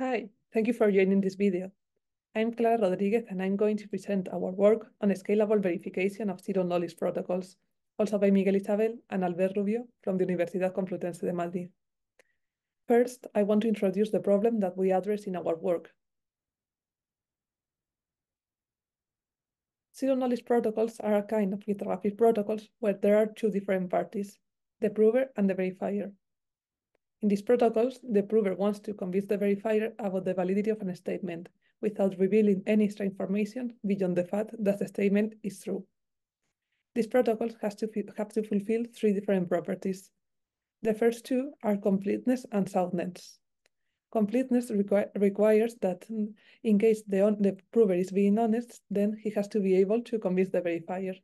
Hi, thank you for joining this video. I'm Clara Rodriguez and I'm going to present our work on scalable verification of zero-knowledge protocols, also by Miguel Isabel and Albert Rubio from the Universidad Complutense de Madrid. First, I want to introduce the problem that we address in our work. Zero-knowledge protocols are a kind of cryptographic protocols where there are two different parties, the prover and the verifier. In these protocols, the prover wants to convince the verifier about the validity of a statement without revealing any extra information beyond the fact that the statement is true. These protocols has to have to fulfill three different properties. The first two are completeness and soundness. Completeness requ requires that in case the, the prover is being honest, then he has to be able to convince the verifier.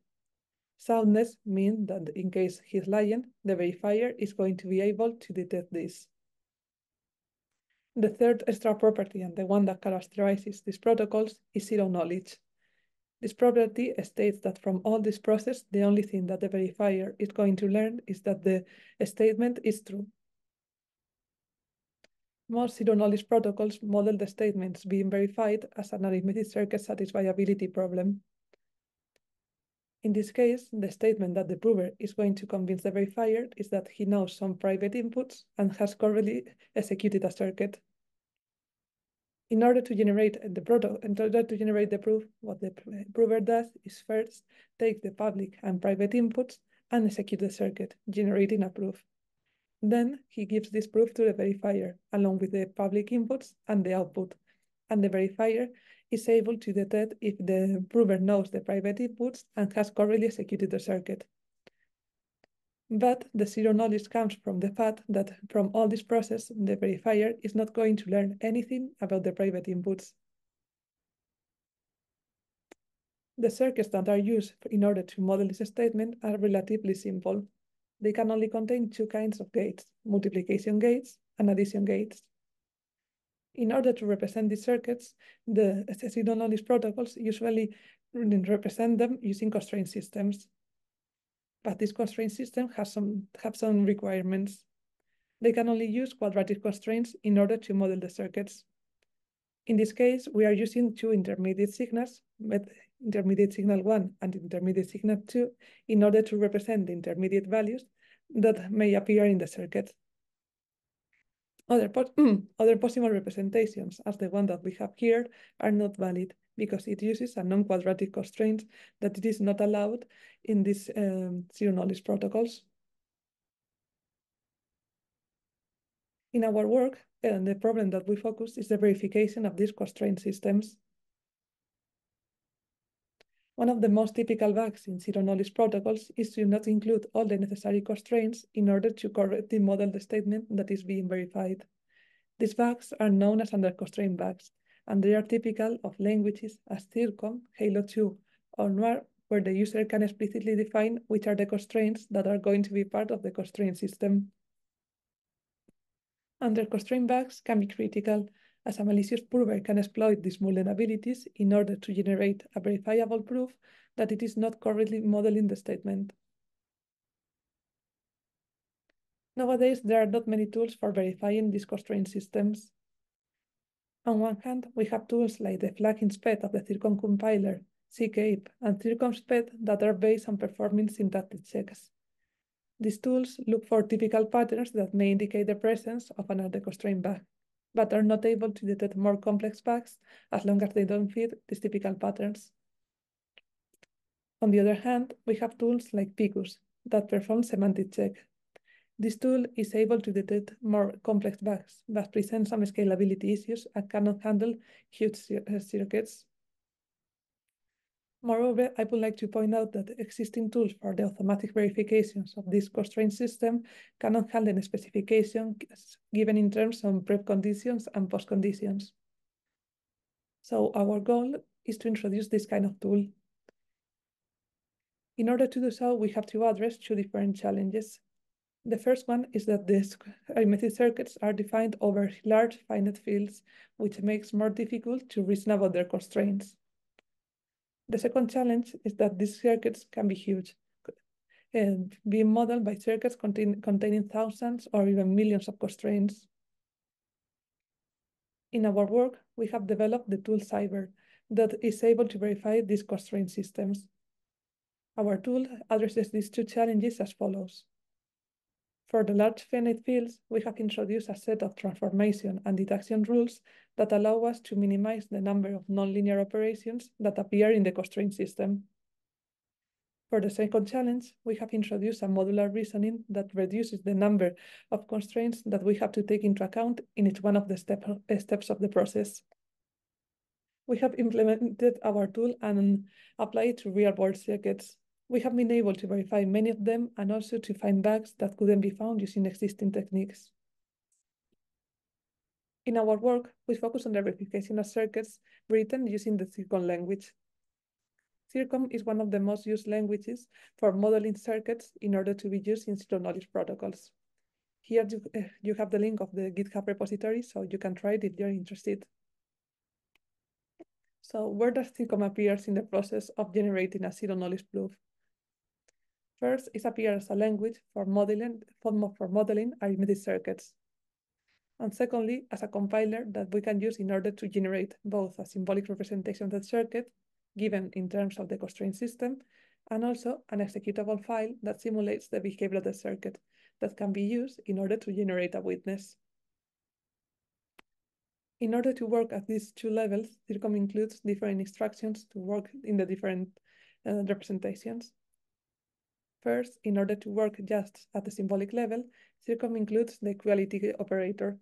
Soundness means that in case he's lying, the verifier is going to be able to detect this. The third extra property and the one that characterizes these protocols is zero knowledge. This property states that from all this process, the only thing that the verifier is going to learn is that the statement is true. Most zero-knowledge protocols model the statements being verified as an arithmetic circuit satisfiability problem. In this case, the statement that the prover is going to convince the verifier is that he knows some private inputs and has correctly executed a circuit. In order to generate the product, in order to generate the proof, what the prover does is first take the public and private inputs and execute the circuit, generating a proof. Then he gives this proof to the verifier, along with the public inputs and the output, and the verifier is able to detect if the prover knows the private inputs and has correctly executed the circuit. But the zero knowledge comes from the fact that from all this process, the verifier is not going to learn anything about the private inputs. The circuits that are used in order to model this statement are relatively simple. They can only contain two kinds of gates, multiplication gates and addition gates. In order to represent these circuits, the zero-knowledge protocols usually represent them using constraint systems. But this constraint system has some, have some requirements. They can only use quadratic constraints in order to model the circuits. In this case, we are using two intermediate signals, intermediate signal 1 and intermediate signal 2, in order to represent the intermediate values that may appear in the circuit. Other, po other possible representations, as the one that we have here, are not valid because it uses a non-quadratic constraint that it is not allowed in these um, zero-knowledge protocols. In our work, uh, the problem that we focus is the verification of these constraint systems. One of the most typical bugs in zero-knowledge protocols is to not include all the necessary constraints in order to correctly model the statement that is being verified. These bugs are known as under-constraint bugs, and they are typical of languages as Circom, Halo 2, or Noir, where the user can explicitly define which are the constraints that are going to be part of the constraint system. Under-constraint bugs can be critical as a malicious prover can exploit these vulnerabilities in order to generate a verifiable proof that it is not correctly modeling the statement. Nowadays, there are not many tools for verifying these constraint systems. On one hand, we have tools like the FLAG-INSPECT of the Circom compiler, ZKAP, and Circomspect that are based on performing syntactic checks. These tools look for typical patterns that may indicate the presence of another constraint bug but are not able to detect more complex bugs as long as they don't fit these typical patterns. On the other hand, we have tools like Picus that perform semantic check. This tool is able to detect more complex bugs, but presents some scalability issues and cannot handle huge uh, circuits Moreover, I would like to point out that existing tools for the automatic verifications of this constraint system cannot handle specifications given in terms of prep conditions and post conditions. So our goal is to introduce this kind of tool. In order to do so, we have to address two different challenges. The first one is that the arithmetic circuits are defined over large finite fields, which makes more difficult to reason about their constraints. The second challenge is that these circuits can be huge, and being modeled by circuits contain, containing thousands or even millions of constraints. In our work, we have developed the tool CIVER that is able to verify these constraint systems. Our tool addresses these two challenges as follows. For the large finite fields, we have introduced a set of transformation and detection rules that allow us to minimize the number of nonlinear operations that appear in the constraint system. For the second challenge, we have introduced a modular reasoning that reduces the number of constraints that we have to take into account in each one of the step, steps of the process. We have implemented our tool and applied it to real-world circuits. We have been able to verify many of them and also to find bugs that couldn't be found using existing techniques. In our work, we focus on the verification of circuits written using the Circom language. Circom is one of the most used languages for modeling circuits in order to be used in zero-knowledge protocols. Here you, uh, you have the link of the GitHub repository, so you can try it if you're interested. So where does Circom appears in the process of generating a zero-knowledge proof? First, it appears as a language for modeling, for modeling arithmetic circuits. And secondly, as a compiler that we can use in order to generate both a symbolic representation of the circuit, given in terms of the constraint system, and also an executable file that simulates the behavior of the circuit that can be used in order to generate a witness. In order to work at these two levels, Circom includes different instructions to work in the different uh, representations. First, in order to work just at the symbolic level, Circom includes the equality operator.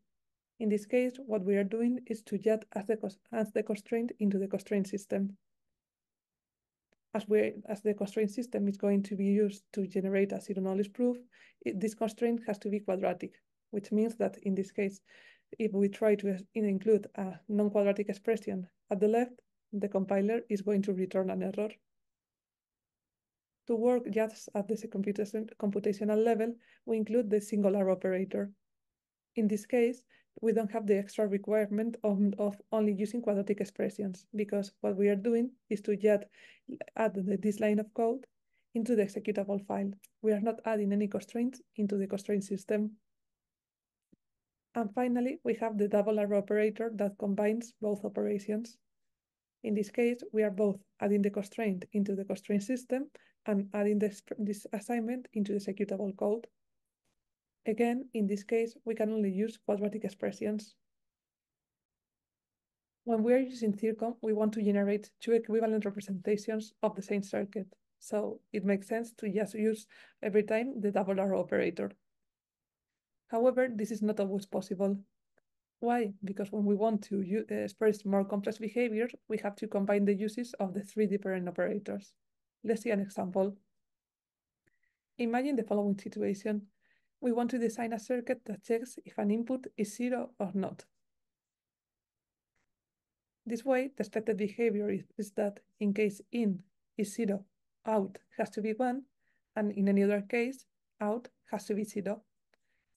In this case, what we are doing is to just add the, add the constraint into the constraint system. As, we, as the constraint system is going to be used to generate a zero-knowledge proof, it, this constraint has to be quadratic, which means that in this case, if we try to include a non-quadratic expression at the left, the compiler is going to return an error. To work just at the computational level, we include the singular operator. In this case, we don't have the extra requirement of, of only using quadratic expressions because what we are doing is to just add the, this line of code into the executable file. We are not adding any constraints into the constraint system. And finally, we have the double arrow operator that combines both operations. In this case, we are both adding the constraint into the constraint system and adding this, this assignment into the executable code. Again, in this case, we can only use quadratic expressions. When we are using Circom, we want to generate two equivalent representations of the same circuit. So it makes sense to just use every time the double arrow operator. However, this is not always possible. Why? Because when we want to uh, express more complex behaviors, we have to combine the uses of the three different operators. Let's see an example. Imagine the following situation. We want to design a circuit that checks if an input is zero or not. This way, the expected behavior is, is that in case in is zero, out has to be one, and in any other case, out has to be zero.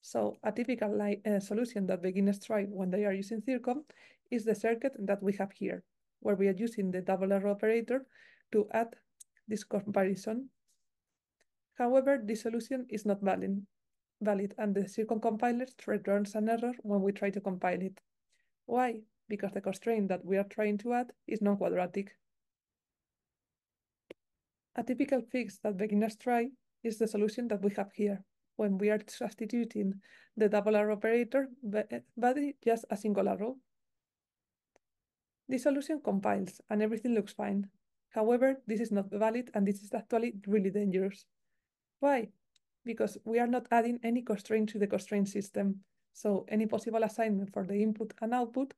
So a typical uh, solution that beginners try when they are using Circom is the circuit that we have here, where we are using the double arrow operator to add this comparison. However, this solution is not valid, valid and the Circom compiler returns an error when we try to compile it. Why? Because the constraint that we are trying to add is non-quadratic. A typical fix that beginners try is the solution that we have here, when we are substituting the double arrow operator, but eh, just a single arrow. This solution compiles and everything looks fine. However, this is not valid and this is actually really dangerous. Why? Because we are not adding any constraint to the constraint system. So any possible assignment for the input and output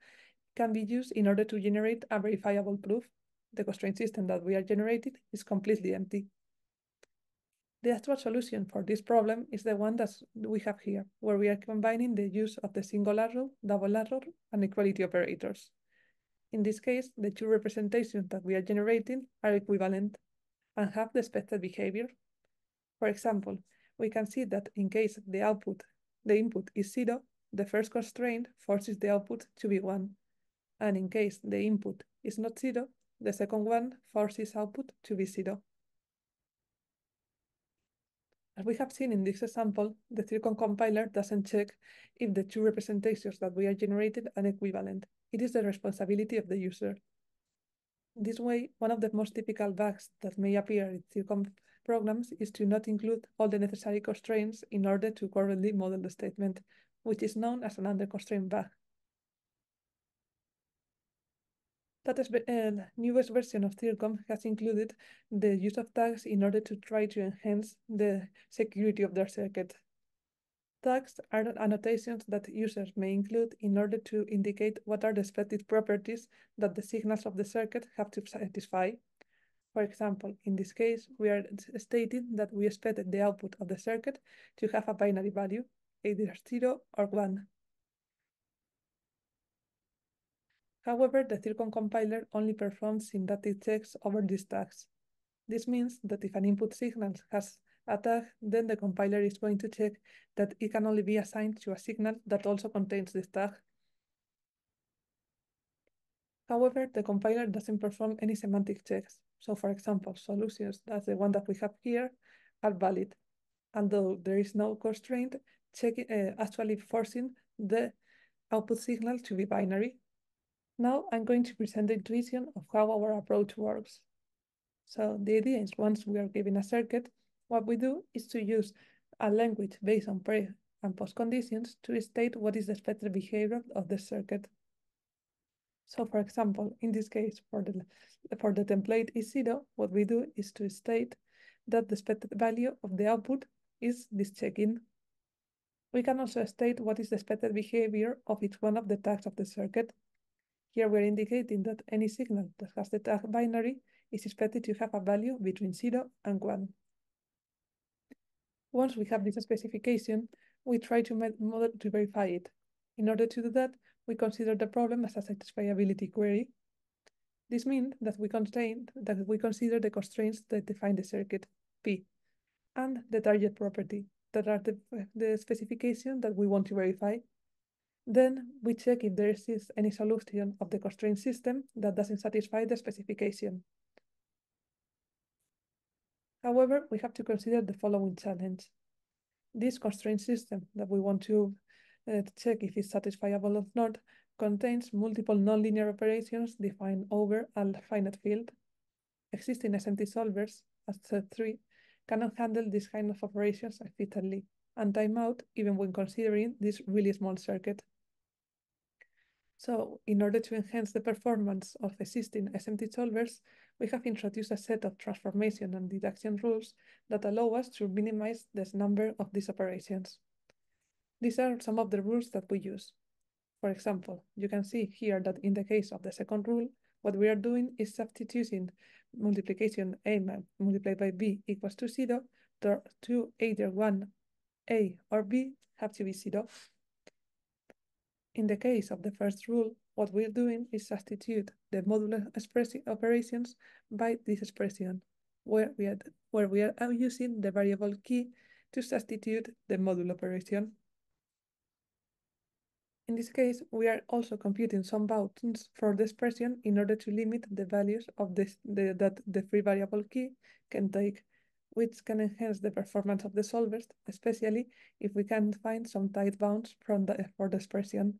can be used in order to generate a verifiable proof. The constraint system that we are generating is completely empty. The actual solution for this problem is the one that we have here, where we are combining the use of the single arrow, double arrow, and equality operators. In this case, the two representations that we are generating are equivalent and have the expected behavior. For example, we can see that in case the output, the input is zero, the first constraint forces the output to be one. And in case the input is not zero, the second one forces output to be zero. As we have seen in this example, the Circom compiler doesn't check if the two representations that we are generated are equivalent. It is the responsibility of the user. This way, one of the most typical bugs that may appear in Circom programs is to not include all the necessary constraints in order to correctly model the statement, which is known as an under-constraint bug. That uh, newest version of Circom has included the use of tags in order to try to enhance the security of their circuit. Tags are annotations that users may include in order to indicate what are the expected properties that the signals of the circuit have to satisfy. For example, in this case, we are stating that we expect the output of the circuit to have a binary value, either 0 or 1. However, the Circom compiler only performs syntactic checks over these tags. This means that if an input signal has a tag, then the compiler is going to check that it can only be assigned to a signal that also contains this tag. However, the compiler doesn't perform any semantic checks. So for example, solutions, that's the one that we have here, are valid. Although there is no constraint, check, uh, actually forcing the output signal to be binary. Now I'm going to present the intuition of how our approach works. So the idea is once we are given a circuit, what we do is to use a language based on pre and post conditions to state what is the expected behavior of the circuit. So for example, in this case, for the, for the template is zero, what we do is to state that the expected value of the output is this check-in. We can also state what is the expected behavior of each one of the tags of the circuit. Here we're indicating that any signal that has the tag binary is expected to have a value between 0 and 1. Once we have this specification, we try to model to verify it. In order to do that, we consider the problem as a satisfiability query. This means that we contain that we consider the constraints that define the circuit P and the target property that are the, the specification that we want to verify. Then we check if there is any solution of the constraint system that doesn't satisfy the specification. However, we have to consider the following challenge. This constraint system that we want to uh, check if it's satisfiable or not contains multiple nonlinear operations defined over a finite field. Existing SMT solvers, as set 3, cannot handle this kind of operations efficiently and time out even when considering this really small circuit. So in order to enhance the performance of existing SMT solvers, we have introduced a set of transformation and deduction rules that allow us to minimize the number of these operations. These are some of the rules that we use. For example, you can see here that in the case of the second rule, what we are doing is substituting multiplication a multiplied by b equals to zero to either one a or b have to be zero. In the case of the first rule, what we're doing is substitute the modulo operations by this expression, where we, are, where we are using the variable key to substitute the modulo operation. In this case, we are also computing some bounds for the expression in order to limit the values of this, the, that the free variable key can take, which can enhance the performance of the solvers, especially if we can find some tight bounds from the, for the expression.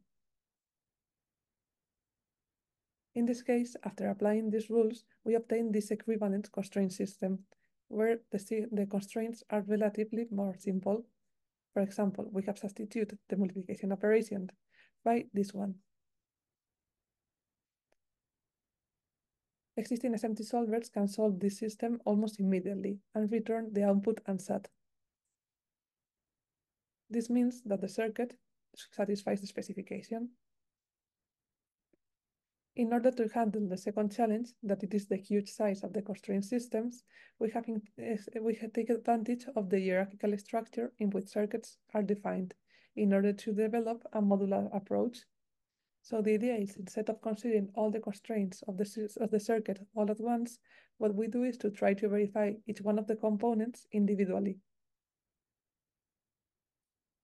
In this case, after applying these rules, we obtain this equivalent constraint system, where the, the constraints are relatively more simple. For example, we have substituted the multiplication operation by this one. Existing SMT solvers can solve this system almost immediately and return the output unsat. This means that the circuit satisfies the specification. In order to handle the second challenge, that it is the huge size of the constraint systems, we have, we have taken advantage of the hierarchical structure in which circuits are defined in order to develop a modular approach. So the idea is instead of considering all the constraints of the, of the circuit all at once, what we do is to try to verify each one of the components individually.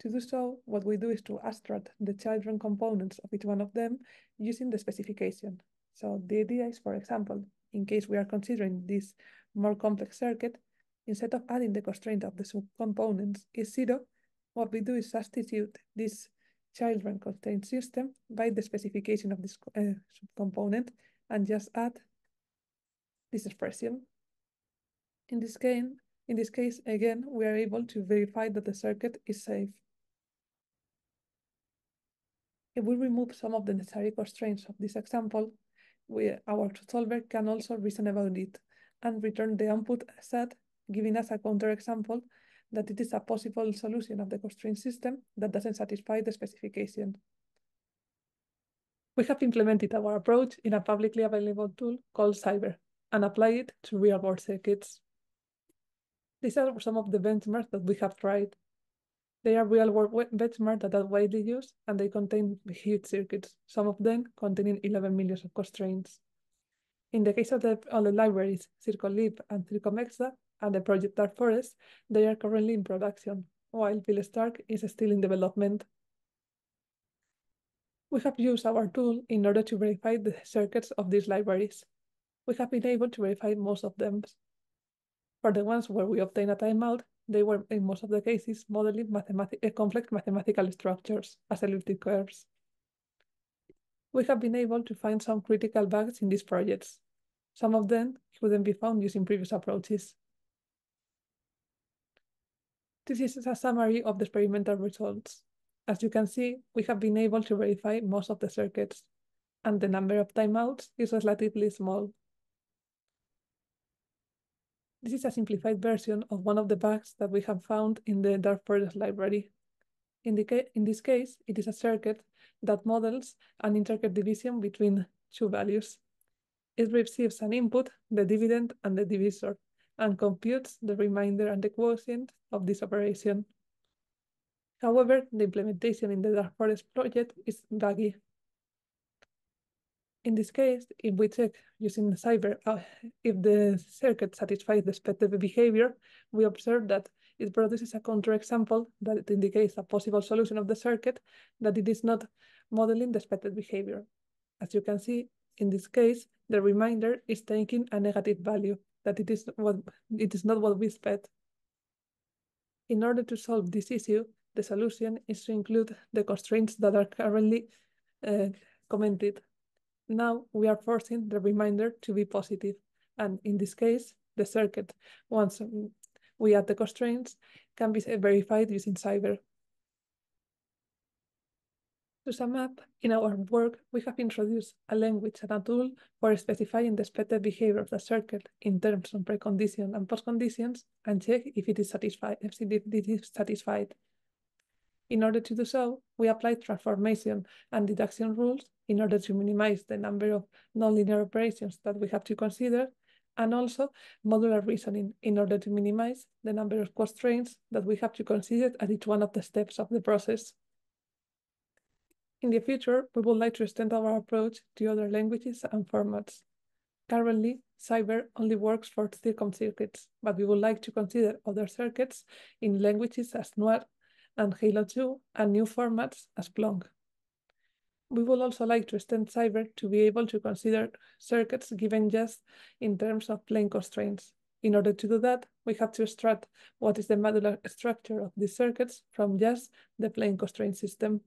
To do so, what we do is to abstract the children components of each one of them using the specification. So the idea is, for example, in case we are considering this more complex circuit, instead of adding the constraint of the subcomponents is zero, what we do is substitute this children constraint system by the specification of this uh, subcomponent and just add this expression. In this case, in this case, again, we are able to verify that the circuit is safe. If we remove some of the necessary constraints of this example, we, our solver can also reason about it and return the output set, giving us a counterexample that it is a possible solution of the constraint system that doesn't satisfy the specification. We have implemented our approach in a publicly available tool called CIVER and apply it to real-world circuits. These are some of the benchmarks that we have tried. They are real-world benchmarks that are widely used, and they contain huge circuits, some of them containing 11 million of constraints. In the case of the, all the libraries, circomlib and CircleMexa, and the project Dark Forest, they are currently in production, while PIL-STARK is still in development. We have used our tool in order to verify the circuits of these libraries. We have been able to verify most of them. For the ones where we obtain a timeout, they were in most of the cases modeling uh, complex mathematical structures as elliptic curves. We have been able to find some critical bugs in these projects. Some of them couldn't be found using previous approaches. This is a summary of the experimental results. As you can see, we have been able to verify most of the circuits, and the number of timeouts is relatively small. This is a simplified version of one of the bugs that we have found in the Dark Forest library. In, the in this case, it is a circuit that models an integer division between two values. It receives an input, the dividend, and the divisor, and computes the remainder and the quotient of this operation. However, the implementation in the Dark Forest project is buggy. In this case, if we check using the CIVER, uh, if the circuit satisfies the expected behavior, we observe that it produces a counterexample that indicates a possible solution of the circuit, that it is not modeling the expected behavior. As you can see, in this case, the remainder is taking a negative value, that it is what it is not what we expect. In order to solve this issue, the solution is to include the constraints that are currently uh, commented. Now we are forcing the reminder to be positive, and in this case, the circuit, once we add the constraints, can be verified using CIVER. To sum up, in our work, we have introduced a language and a tool for specifying the expected behavior of the circuit in terms of precondition and postconditions and check if it is satisfied. If it is satisfied. In order to do so, we apply transformation and deduction rules in order to minimize the number of nonlinear operations that we have to consider, and also modular reasoning in order to minimize the number of constraints that we have to consider at each one of the steps of the process. In the future, we would like to extend our approach to other languages and formats. Currently, CIVER only works for Circom circuits, but we would like to consider other circuits in languages as Noir and Halo 2 and new formats as Plonk. We would also like to extend CIVER to be able to consider circuits given just in terms of plain constraints. In order to do that, we have to extract what is the modular structure of these circuits from just the plain constraint system.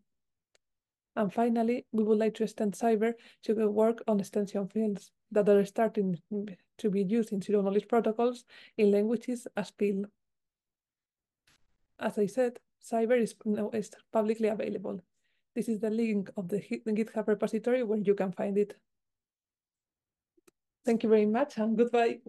And finally, we would like to extend CIVER to work on extension fields that are starting to be used in zero knowledge protocols in languages as PIL. As I said, CIVER is, is publicly available. This is the link of the GitHub repository where you can find it. Thank you very much and goodbye.